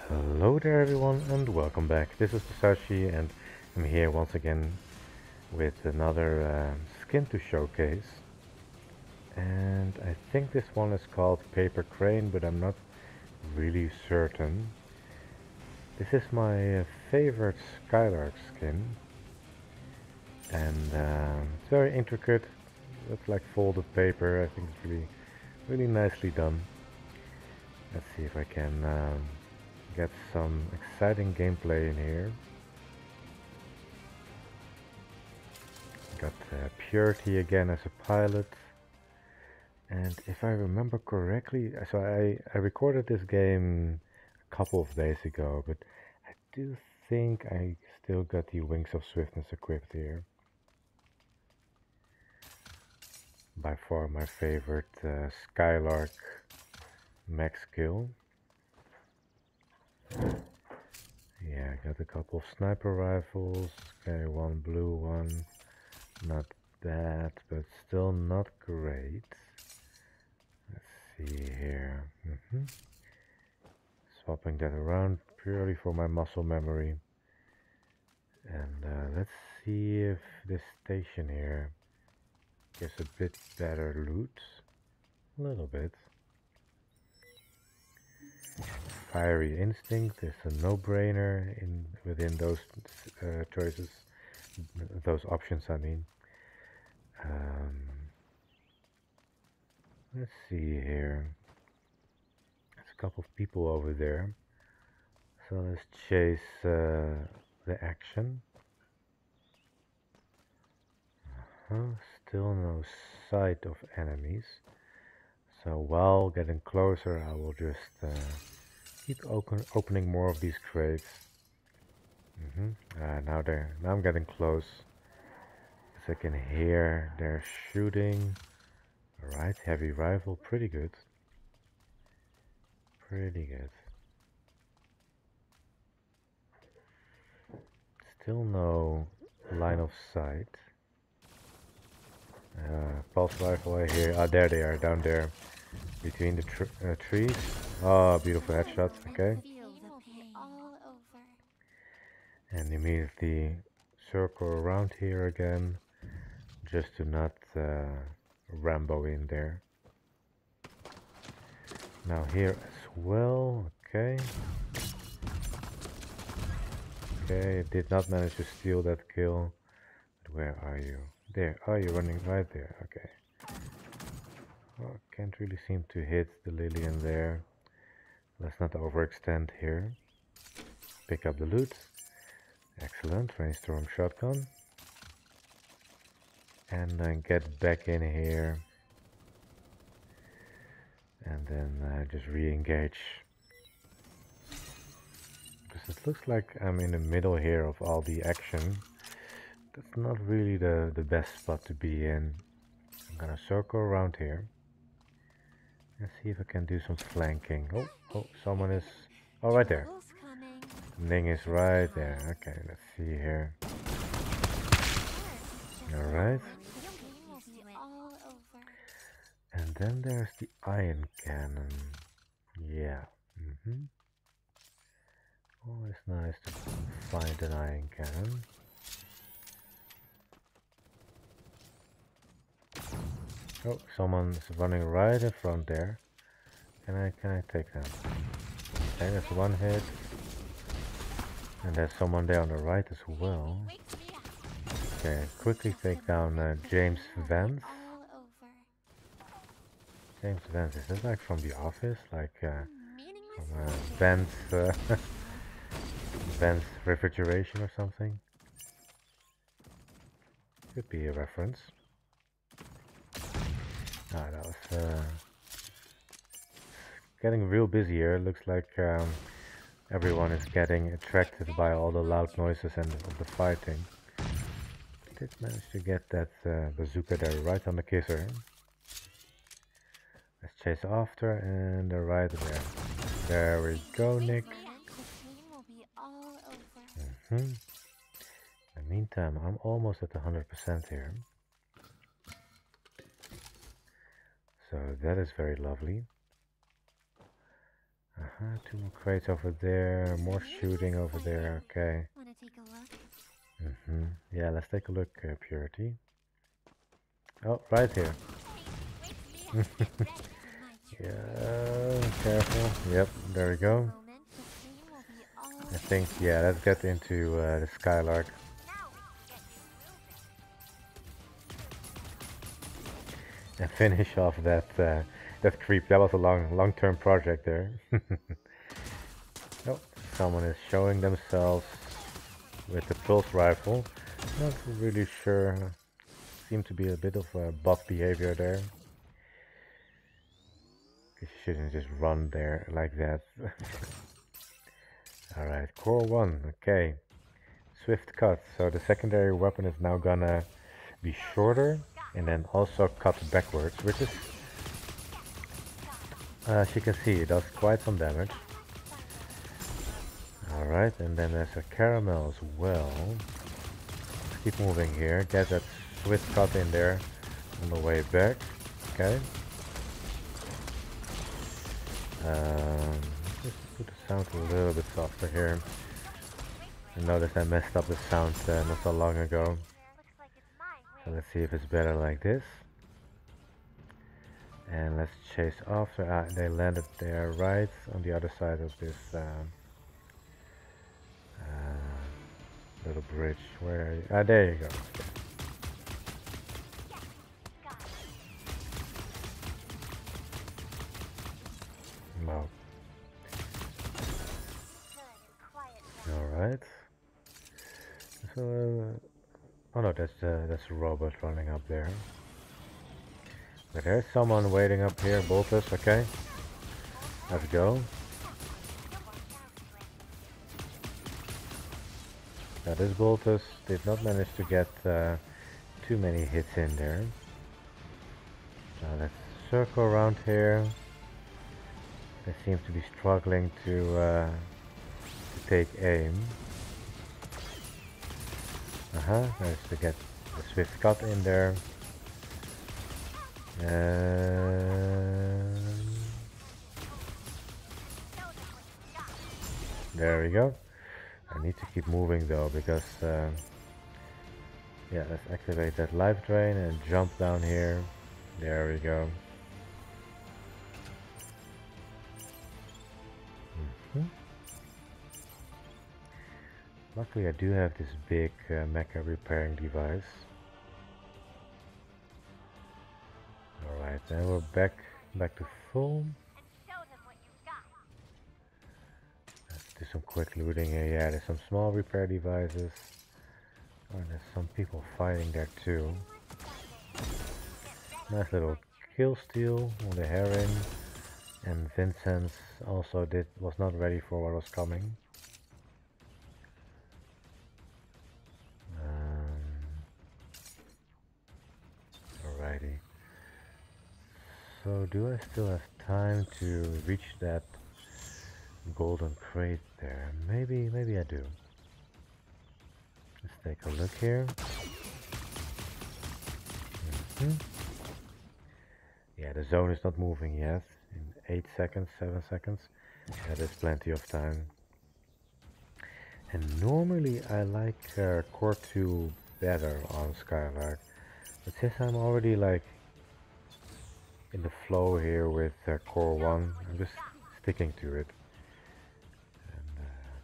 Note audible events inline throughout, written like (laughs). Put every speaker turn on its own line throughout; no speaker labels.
Hello there everyone and welcome back. This is Sashi and I'm here once again with another uh, skin to showcase. And I think this one is called Paper Crane but I'm not really certain. This is my favorite Skylark skin. And uh, it's very intricate. It's like folded paper. I think it's really, really nicely done. Let's see if I can um, get some exciting gameplay in here. Got uh, Purity again as a pilot. And if I remember correctly, so I, I recorded this game a couple of days ago, but I do think I still got the Wings of Swiftness equipped here. By far my favorite uh, Skylark max kill. Yeah, got a couple of sniper rifles. Okay, one blue one. Not bad, but still not great. Let's see here. Mm -hmm. Swapping that around purely for my muscle memory. And uh, let's see if this station here gives a bit better loot. A little bit. Fiery Instinct is a no-brainer in within those uh, choices, those options. I mean. Um, let's see here. There's a couple of people over there. So let's chase uh, the action. Uh -huh. Still no sight of enemies. So while getting closer, I will just uh, keep open, opening more of these crates. Mm -hmm. uh, now they're now I'm getting close. As I can hear they're shooting. Alright, heavy rifle, pretty good. Pretty good. Still no line of sight. Uh, pulse rifle I hear. Ah, there they are, down there between the tr uh, trees. Oh, beautiful headshot. Okay. And immediately circle around here again, just to not uh, Rambo in there. Now here as well. Okay. Okay, did not manage to steal that kill. But where are you? There. Oh, you're running right there. Okay. Oh, can't really seem to hit the Lillian there. Let's not overextend here. Pick up the loot. Excellent, rainstorm shotgun. And then get back in here. And then uh, just re-engage. Because it looks like I'm in the middle here of all the action. That's not really the, the best spot to be in. I'm gonna circle around here. Let's see if I can do some flanking. Oh, oh, someone is... Oh, right there. Ning is right there. Okay, let's see here. Alright. And then there's the iron cannon. Yeah. Mm -hmm. Always nice to find an iron cannon. Oh, someone's running right in front there. Can I can I take them? Okay, that's one hit. And there's someone there on the right as well. Okay, quickly take down uh, James Vance. James Vance, is that like from The Office? Like uh, from uh, Vance, uh, (laughs) Vance Refrigeration or something? Could be a reference. Ah, that was uh, getting real busy here. Looks like um, everyone is getting attracted by all the loud noises and the fighting. Did manage to get that uh, bazooka there right on the kisser. Let's chase after and uh, right there. There we go, Nick. Mm -hmm. In the meantime, I'm almost at 100% here. So that is very lovely. Uh Uh-huh, two more crates over there, more shooting over there, okay.
Wanna take a look?
Mm-hmm. Yeah, let's take a look, uh, Purity. Oh, right here. (laughs) yeah, careful. Yep, there we go. I think, yeah, let's get into uh, the Skylark. And finish off that uh, that creep. That was a long long-term project there. (laughs) oh, someone is showing themselves with the pulse rifle. Not really sure. Seem to be a bit of a bot behavior there. You shouldn't just run there like that. (laughs) Alright, core 1, okay. Swift cut, so the secondary weapon is now gonna be shorter and then also cut backwards, which is, as you can see, does quite some damage. Alright, and then there's a caramel as well. Let's keep moving here, get that swift cut in there on the way back. Okay. Um, just put the sound a little bit softer here. I noticed I messed up the sound uh, not so long ago. Let's see if it's better like this. And let's chase after. Uh, they landed there right on the other side of this um, uh, little bridge. Where are you? Ah, there you go. Okay. No. Alright. So, uh, Oh no, that's uh, that's a robot running up there. But there's someone waiting up here, Boltus, okay. Let's go. Now this Boltus did not manage to get uh, too many hits in there. Now let's circle around here. They seem to be struggling to, uh, to take aim. Uh-huh, nice to get the swift cut in there. There we go. I need to keep moving though because uh, yeah, let's activate that life drain and jump down here. There we go. Luckily I do have this big uh, mecha repairing device. Alright, then we're back back to full. Let's do some quick looting here. Yeah, there's some small repair devices. Oh, there's some people fighting there too. Nice little kill steal on the Heron. And Vincent's also did was not ready for what was coming. So do I still have time to reach that golden crate there? Maybe, maybe I do. Let's take a look here. Mm -hmm. Yeah, the zone is not moving yet. In 8 seconds, 7 seconds. That is plenty of time. And normally I like uh, Core 2 better on Skylark. But since I'm already like in the flow here with uh, core 1, I'm just sticking to it. And, uh,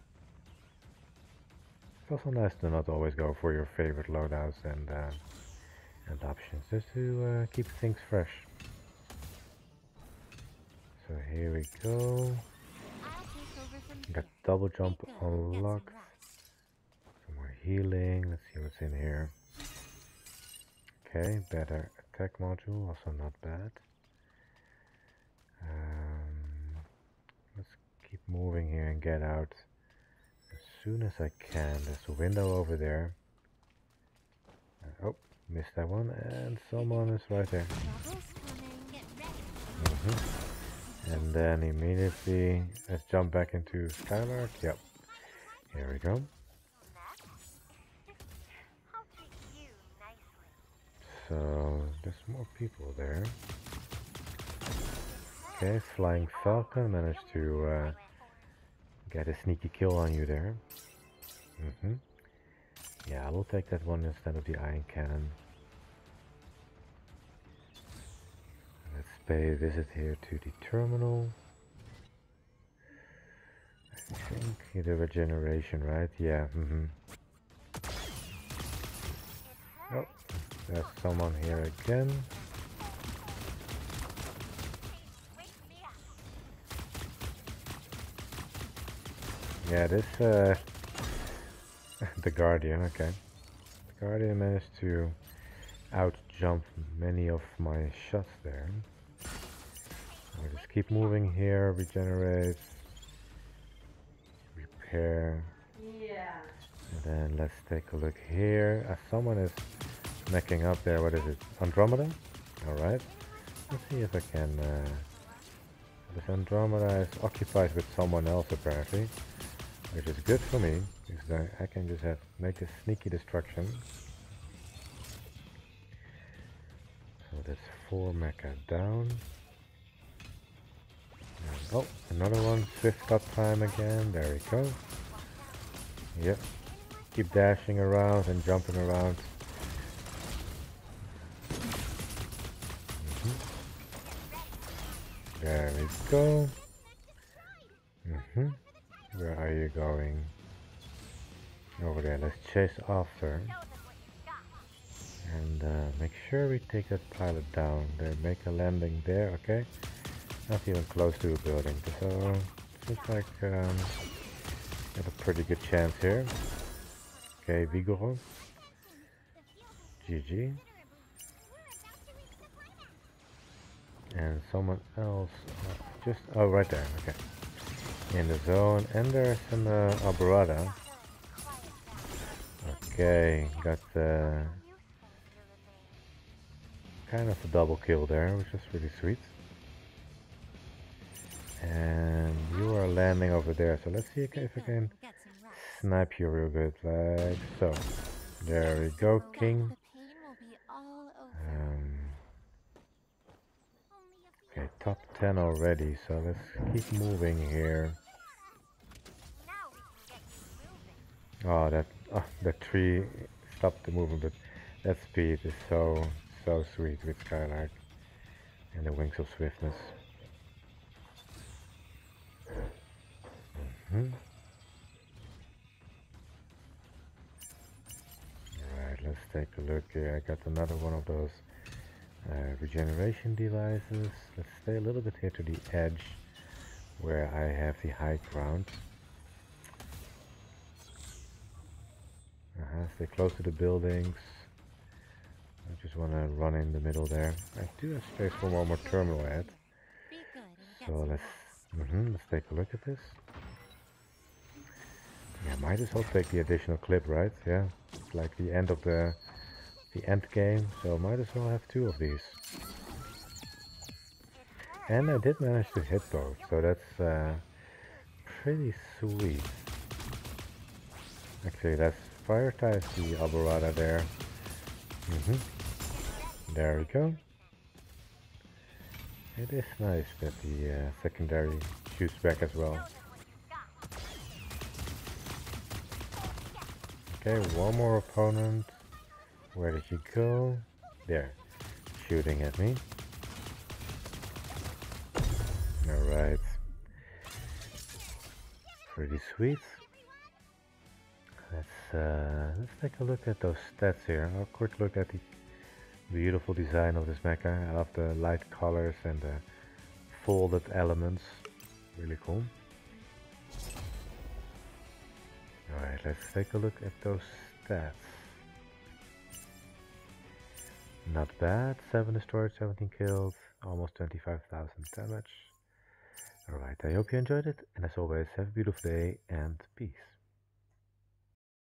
it's also nice to not always go for your favorite loadouts and, uh, and options, just to uh, keep things fresh. So here we go. Got double jump unlocked. Some more healing. Let's see what's in here. Okay, better attack module, also not bad. Um, let's keep moving here and get out as soon as I can. There's a window over there. Uh, oh, missed that one, and someone is right there. Mm -hmm. And then immediately, let's jump back into Skylark. Yep, here we go. So there's more people there. Okay, Flying Falcon managed to uh, get a sneaky kill on you there. Mm -hmm. Yeah, I will take that one instead of the Iron Cannon. Let's pay a visit here to the terminal. I think the regeneration, right? Yeah. Mm -hmm. Oh, there's someone here again. Yeah, this, uh, (laughs) the Guardian, okay. The Guardian managed to out jump many of my shots there. I just keep moving here, regenerate, repair. Yeah. And then let's take a look here. Uh, someone is necking up there. What is it? Andromeda? Alright. Let's see if I can... Uh, this Andromeda is occupied with someone else apparently. Which is good for me, because I, I can just have make a sneaky destruction. So that's four mecha down. And, oh, another one, swift cut time again, there we go. Yep, keep dashing around and jumping around. Mm -hmm. There we go. Mm -hmm. Where are you going? Over there, let's chase after. And uh, make sure we take that pilot down. They make a landing there, okay? Not even close to a building. So, looks like um, got a pretty good chance here. Okay, Vigoro. GG. And someone else, uh, just, oh right there, okay in the zone and there's an uh, Alborada. Okay, got uh, kind of a double kill there, which is really sweet. And you are landing over there, so let's see if I can snipe you real good, like so. There we go, King. Um, okay, top 10 already, so let's keep moving here. Oh, that oh, that tree stopped the movement, but that speed is so so sweet with Skylark and the wings of swiftness. Mm -hmm. Alright, let's take a look here. I got another one of those uh, regeneration devices. Let's stay a little bit here to the edge where I have the high ground. Uh stay close to the buildings. I just want to run in the middle there. I do have space for one more terminal ahead. So let's mm -hmm, let's take a look at this. Yeah, might as well take the additional clip, right? Yeah, it's like the end of the the end game, so might as well have two of these. And I did manage to hit both, so that's uh, pretty sweet. Actually, that's prioritize the Alborada there. Mm -hmm. There we go. It is nice that the uh, secondary shoots back as well. Okay, one more opponent. Where did you go? There, shooting at me. Alright. Pretty sweet. Uh, let's take a look at those stats here. A quick look at the beautiful design of this mecha. I love the light colors and the folded elements. Really cool. Alright, let's take a look at those stats. Not bad. 7 destroyed, 17 killed, almost 25,000 damage. Alright, I hope you enjoyed it, and as always, have a beautiful day and peace.